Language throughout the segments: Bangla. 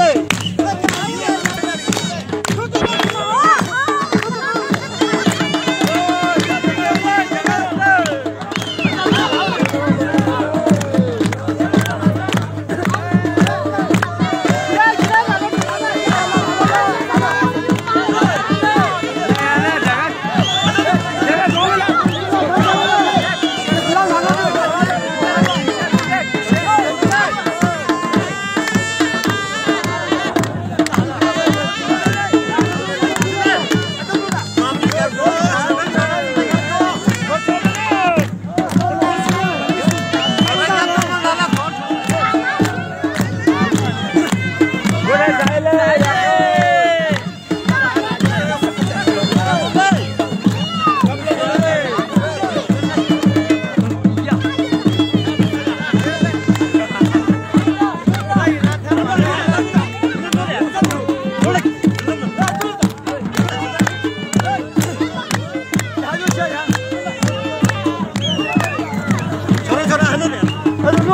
Dale.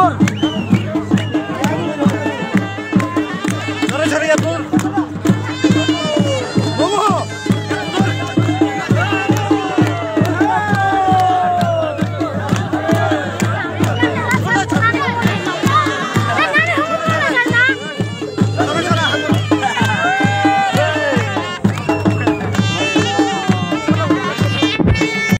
Dur! Sarı sarıya dur!